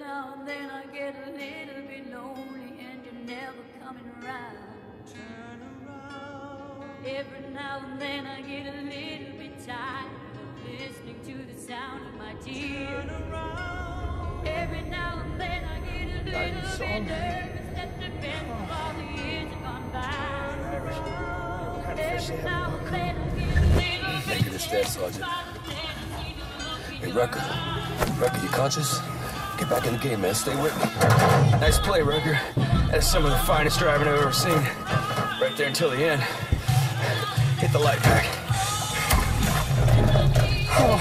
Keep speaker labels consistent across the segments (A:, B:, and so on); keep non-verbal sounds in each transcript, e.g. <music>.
A: now and then I get a little bit lonely and you're never coming around.
B: Turn around.
A: Every now and then I get a little bit tired of listening to the sound of my tears.
B: Turn around.
A: Every now and then I get a little
C: That
A: bit
C: song.
A: nervous that depends on all the years have gone by.
C: Irish. What kind of fish they
A: Every now
C: in
A: and
C: the
A: then I get a little
D: Make it a
A: bit
D: step, Sergeant.
A: Hey,
D: Hey, Recker. Recker, you conscious? Get back in the game, man. Stay with me.
C: Nice play, Recker. That's some of the finest driving I've ever seen. Right there until the end. Hit the light back. pack.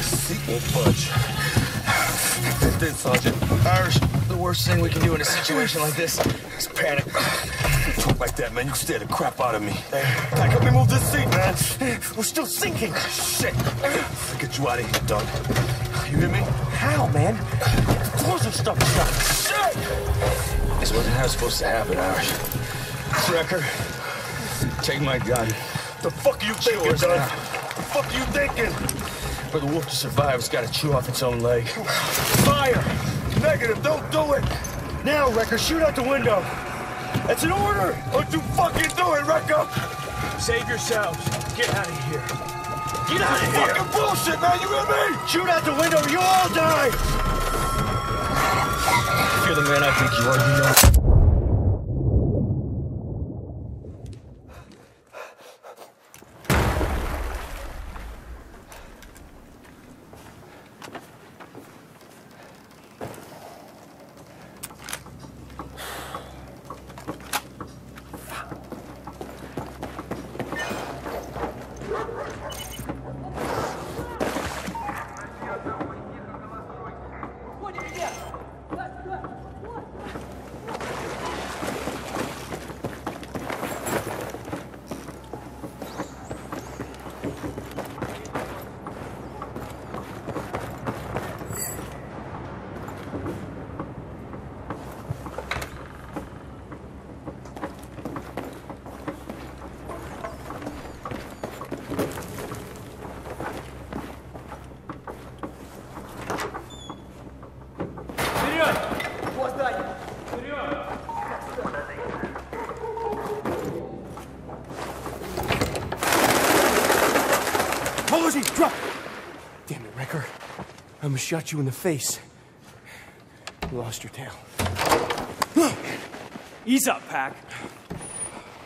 D: Seat won't budge. It did, Sergeant.
C: Irish, the worst thing we can do in a situation like this is panic.
D: Talk like that, man. You stare the crap out of me. Hey, Pack up and move this seat, man. We're still sinking. Shit. I'll Get you out of here, Doug. You hear me?
C: How, man?
D: The doors and stuff shut. Shit!
C: This wasn't how it's supposed to happen, Irish. Recker, take my gun.
D: The fuck are you thinking,
C: yours
D: The fuck are you thinking?
C: For the wolf to survive, it's got to chew off its own leg.
D: Fire! Negative, don't do it! Now, Recker, shoot out the window! That's an order! Don't you fucking do it, Recker!
C: Save yourselves. Get out of here.
D: Get out of here! Fucking bullshit, man, you hear me? Shoot out the window you all die!
C: If you're the man I think you are, you know.
E: Damn it, Recker. I almost shot you in the face. You lost your tail. <gasps>
F: Ease up, Pac.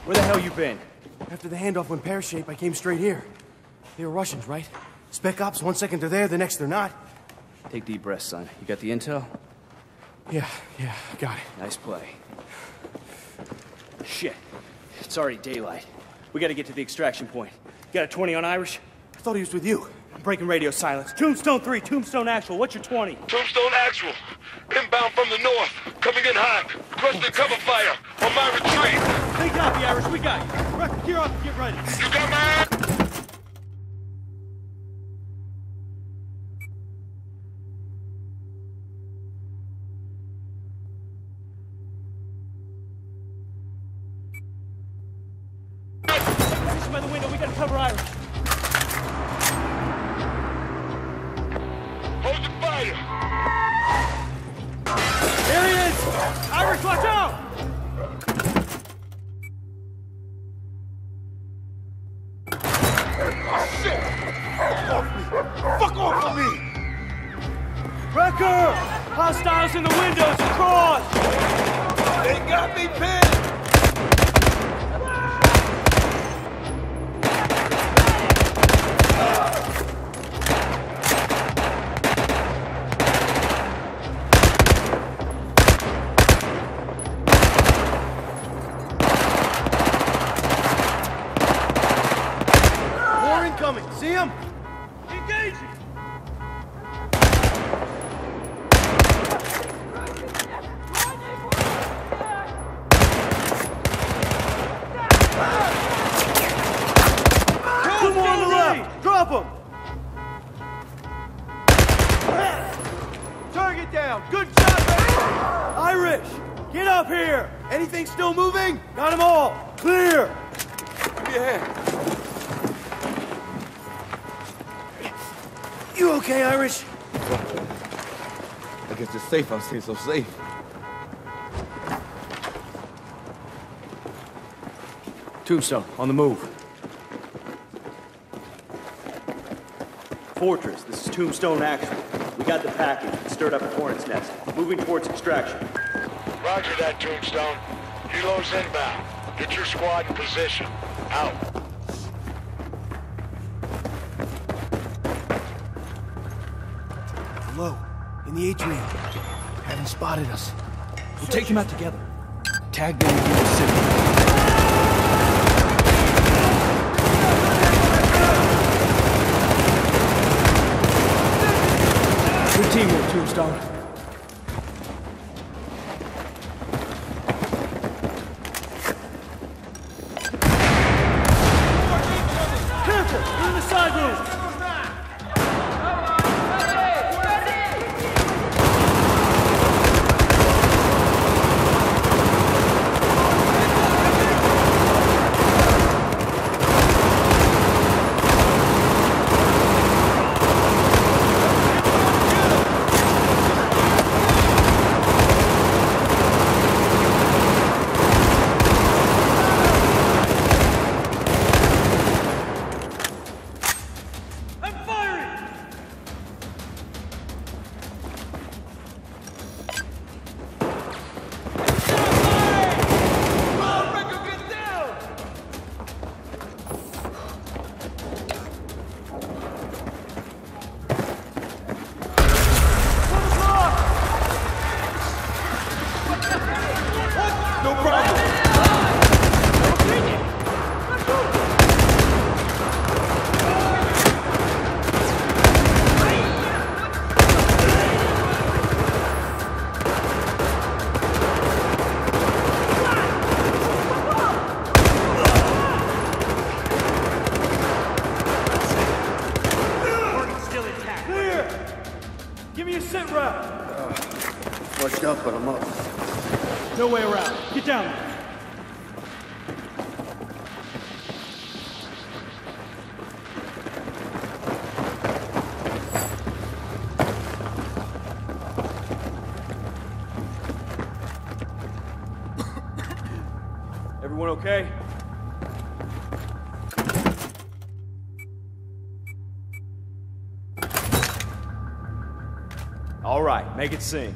F: Where the hell you been?
E: After the handoff went pear-shaped, I came straight here. They were Russians, right? Spec ops, one second they're there, the next they're not.
F: Take deep breaths, son. You got the intel?
E: Yeah, yeah, got it.
F: Nice play. Shit. It's already daylight. We gotta get to the extraction point. You got a 20 on Irish?
E: I thought he was with you.
F: I'm breaking radio silence. Tombstone 3, Tombstone Actual. What's your 20?
D: Tombstone Actual. Inbound from the north. Coming in hot. Crush the cover fire. On my retreat.
F: They got the Irish. We got you. Gear up and get ready.
D: You got my...
E: left. Drop him. Target down. Good shot, baby. Irish, get up here. Anything still moving? Got them all. Clear.
D: Give me a hand.
E: You okay, Irish?
D: I guess it's safe out here, so safe.
G: Tombstone, on the move. Fortress, this is Tombstone Actual. We got the package. It stirred up a hornet's nest. Moving towards extraction.
H: Roger that, Tombstone. Helo's inbound. Get your squad in position. Out.
E: Hello, in the atrium. Haven't spotted us.
F: We'll take them out together. Tag them in the city. Good Tombstone.
G: Everyone okay? All right, make it sing.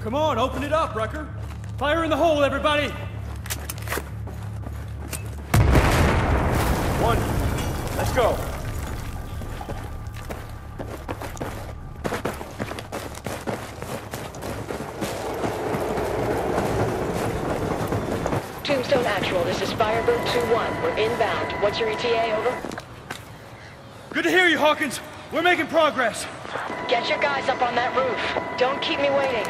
E: Come on, open it up, Recker. Fire in the hole, everybody!
G: One, let's go.
I: This is Firebird 2-1. We're inbound. What's your ETA, over?
E: Good to hear you, Hawkins. We're making progress.
I: Get your guys up on that roof. Don't keep me waiting.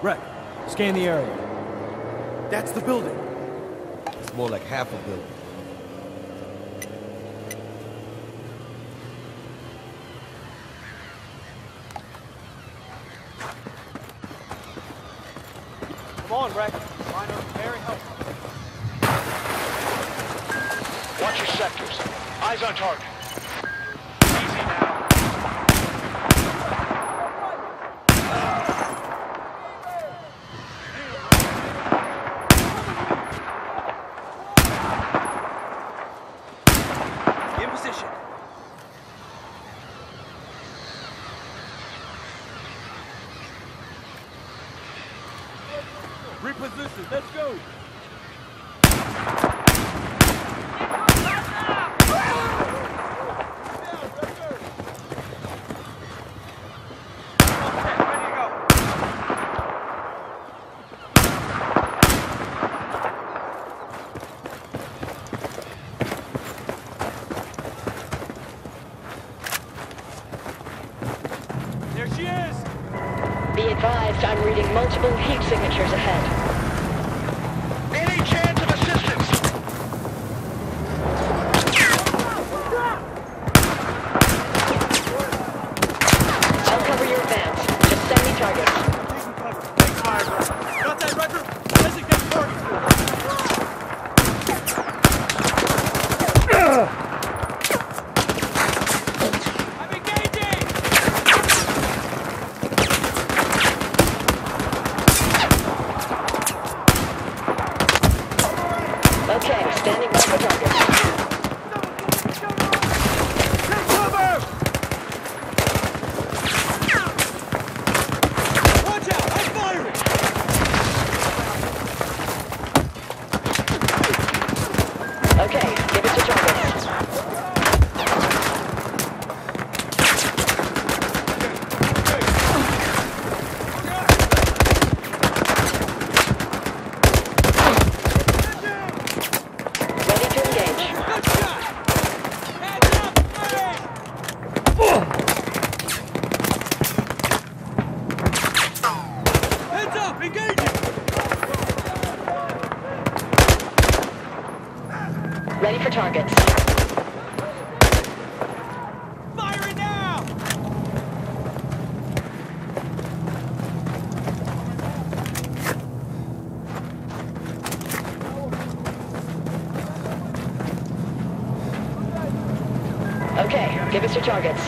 E: Right. scan the area. That's the building.
D: It's more like half a building.
G: Come on, Rex. Rhino, very helpful.
H: Watch your sectors. Eyes on target. Easy now.
G: In position.
E: Reposition, let's go. There she is!
I: Be advised, I'm heat signatures ahead.
H: Any chance of assistance?
I: I'll cover your advance. Just send me targets.
E: Thanks, Firebird. Got that record? Designate target.
I: us your targets.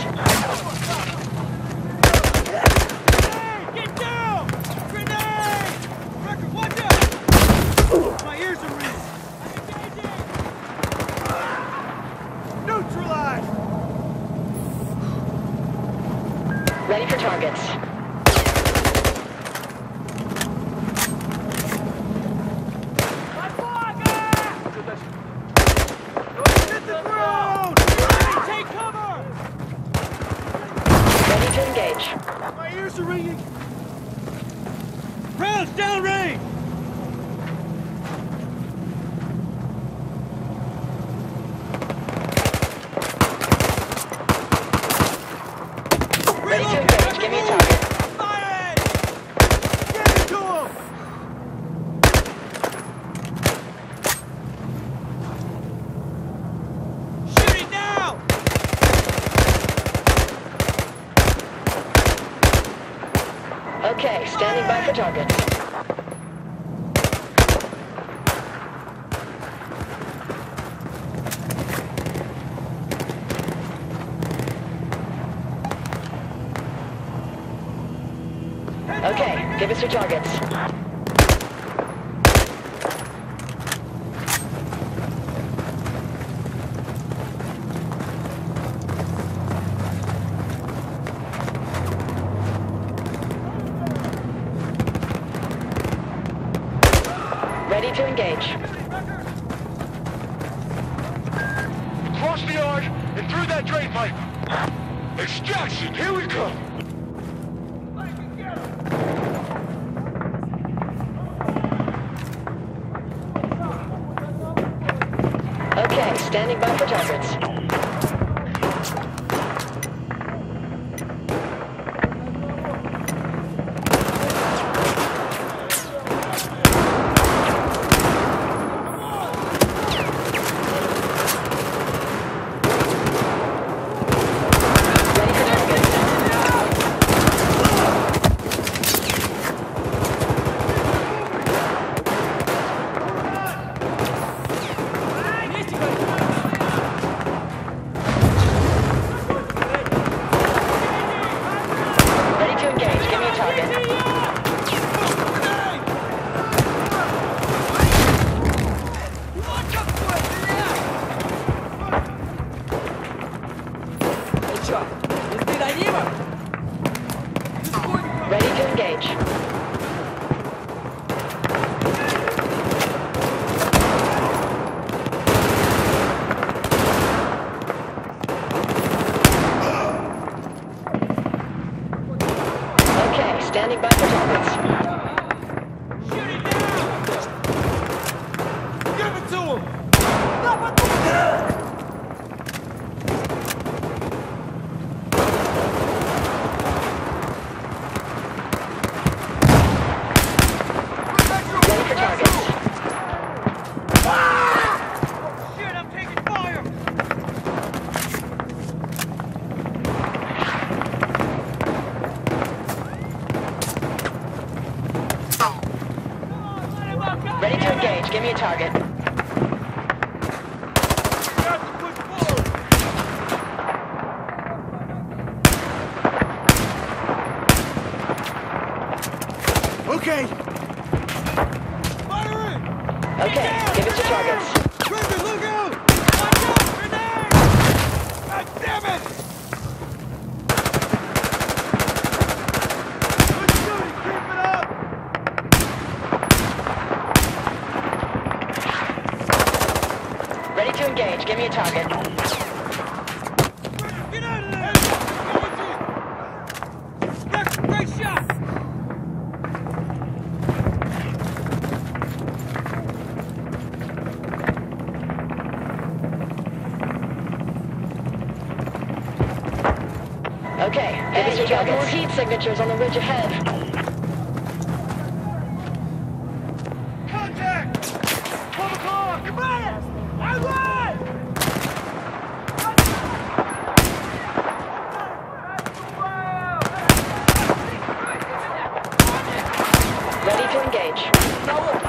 F: Get down! Grenade! Record, watch out! My ears are ringing. Neutralized!
I: Ready for targets.
F: Hit the ground! Take cover!
I: Ready to engage.
F: My ears are ringing. Rounds downrange!
I: Ready to engage. Give me a target.
F: Fire it! Get it to him! Shooting now!
I: Okay, standing by for targets. Okay, give us your targets. Ready to engage.
H: Across the yard and through that drain pipe. Extraction, here we come.
I: Okay, standing by for targets. Okay,
F: give
I: us your targets.
F: Trigger, look out! Watch out! Grenade! God damn it! Good shooting! Keep it up!
I: Ready to engage. Give me a target. More on the ridge ahead.
F: Contact! Pull the! Come on! I run!
I: Ready to engage. factory.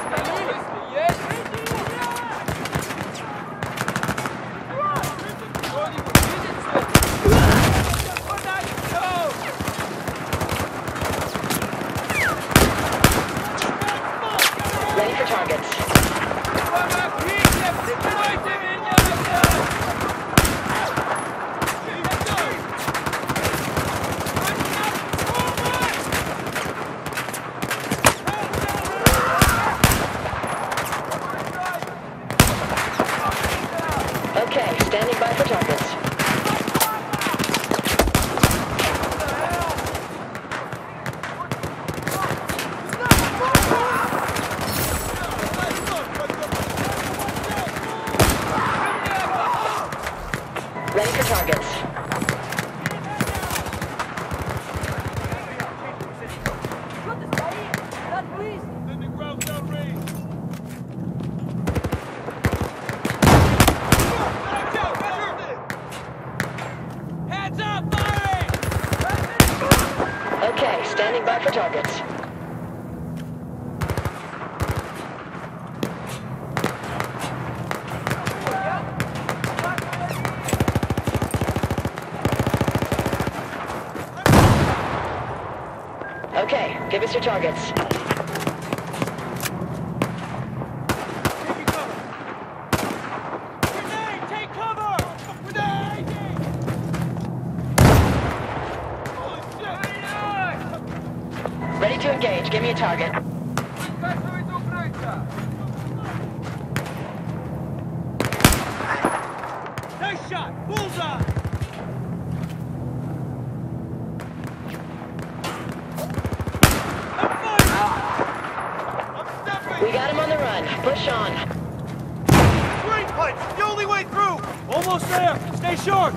I: targets. Okay, give us your targets. The
F: only way through! Almost there! Stay short!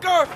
D: Parker!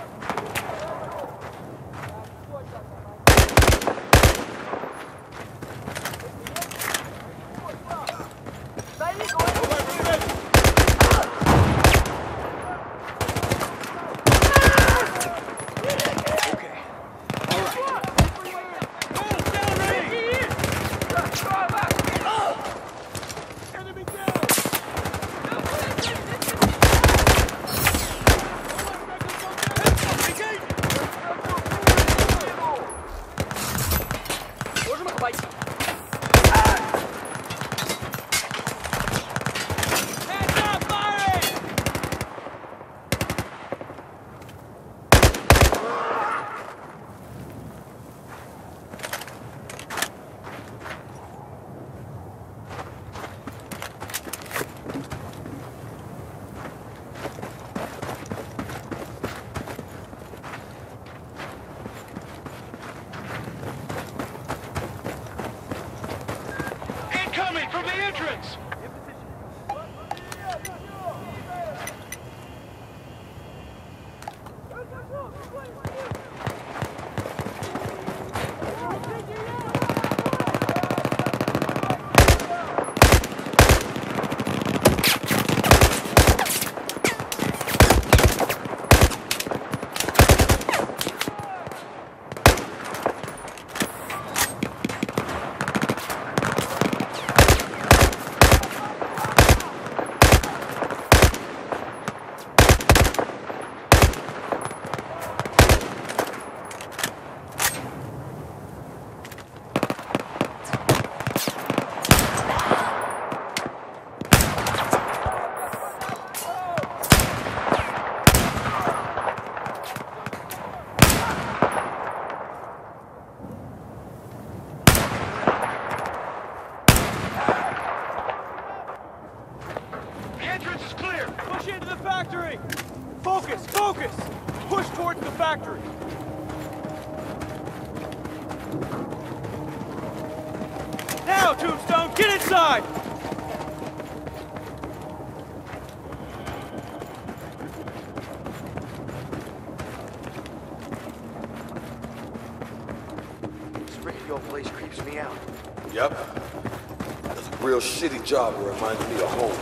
D: Job. It reminds me of home.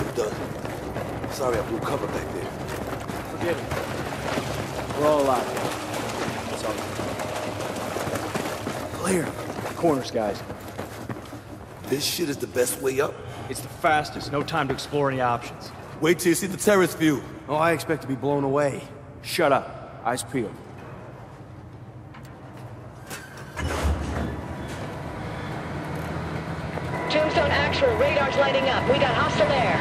D: I'm done. Sorry I blew cover back there.
J: Forget it. We're all alive. That's all. Clear. Corners, guys.
D: This shit is the best way up.
F: It's the fastest. No time to explore any options.
D: Wait till you see the terrace view.
J: Oh, I expect to be blown away. Shut up. Eyes peeled.
I: Tombstone actual, radar's lighting up. We got hostile air.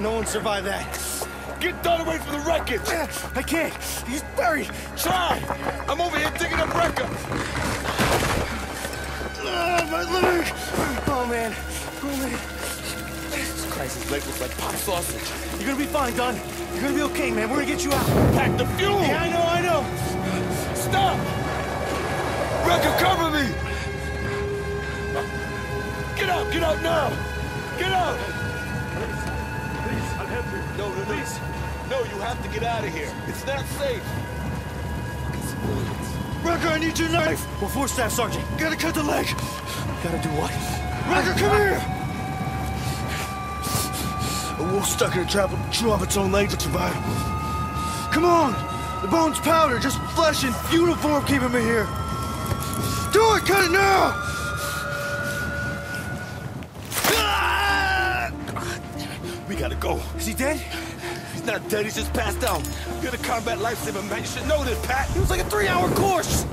E: No one survived that.
D: Get Dunn away from the wreckage.
E: I can't. He's buried.
D: Try. I'm over here digging up wrecker.
E: Oh, my leg. Oh, man. Oh, man.
D: Jesus Christ, his leg looks like pop sausage.
E: You're gonna be fine, Dunn. You're gonna be okay, man. We're gonna get you out.
D: Pack the fuel.
E: Yeah, I know, I know.
D: Stop! Recker, cover me! Get out, get out now! Get out!
F: Please, I'll help you.
D: No, you have to get out of here. It's not safe.
E: Recker, I need your knife. We're four staff sergeant. Gotta cut the leg. Gotta do what? Recker, come here. A wolf stuck in a trap will chew off its own leg to survive. Come on. The bone's powder, just flesh and uniform keeping me here. Do it, cut it now. Ah!
D: We gotta go.
E: Is he dead?
D: Not dead, he's just passed out. You're the combat lifesaver, man. You should know this, Pat.
E: It was like a three-hour course.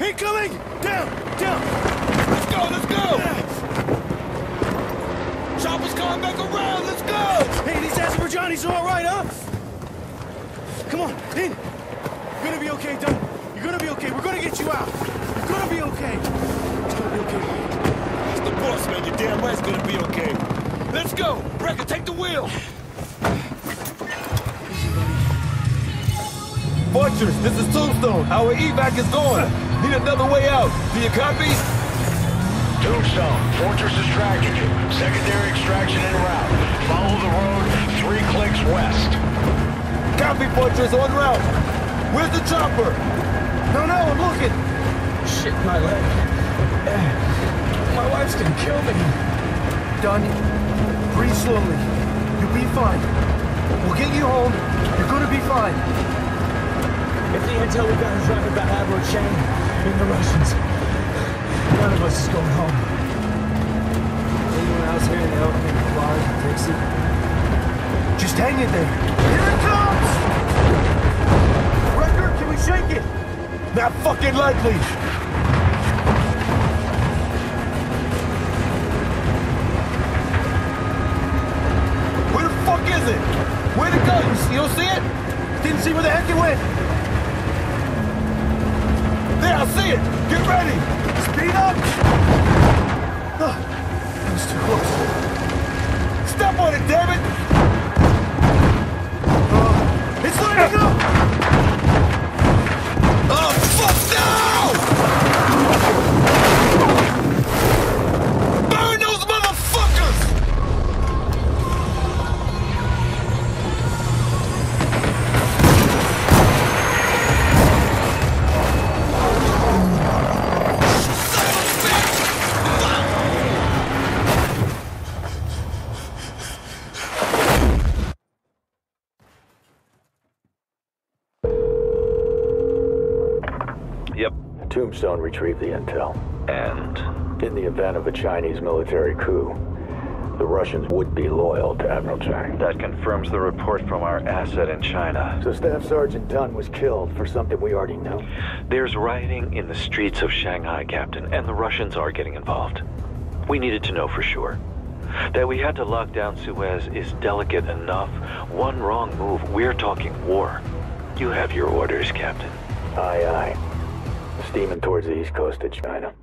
E: Incoming! Down! Down!
D: Let's go, let's go! Chopper's coming back around, let's go!
E: Hey, these Azerbaijanis are all right, huh? Come on, in. You're gonna be okay, Dunn. You're gonna be okay. We're gonna get you out. You're gonna be okay. It's gonna be okay.
D: It's the man. You're damn right it's gonna be okay. Let's go! Brecker, take the wheel! Fortress, this is Tombstone. Our evac is going. Need another way out. Do you copy?
H: Tombstone, Fortress is tracking you. Secondary extraction en route. Follow the road three clicks west.
D: Copy, Fortress, on route. Where's the chopper?
C: No, no, I'm looking. Shit, my leg. My wife's gonna kill me.
E: Done. Breathe slowly. You'll be fine. We'll get you home. You're gonna be fine.
C: If the intel we got is right about Admiral Chang and the Russians, none of us is going home. Anyone else here in the opening bar, Dixie?
E: Just hang in there. Here it comes! Recker, can we shake it?
D: Not fucking likely. Where'd it go? You, you don't see it?
E: Didn't see where the heck it went.
D: There, I see it. Get ready.
E: Speed up! Ah, that too close.
D: Step on it, damn it.
E: Uh, it's lighting up!
D: Oh, fuck no!
K: Tombstone retrieved the intel.
L: And
K: In the event of a Chinese military coup, the Russians would be loyal to Admiral Chang.
L: that confirms the report from our asset in China.
K: So Staff Sergeant Dunn was killed for something we already know.
L: There's rioting in the streets of Shanghai, Captain, and the Russians are getting involved. We needed to know for sure. That we had to lock down Suez is delicate enough. One wrong move, we're talking war. You have your orders, Captain.
K: Aye, aye. Steaming towards the east coast of China.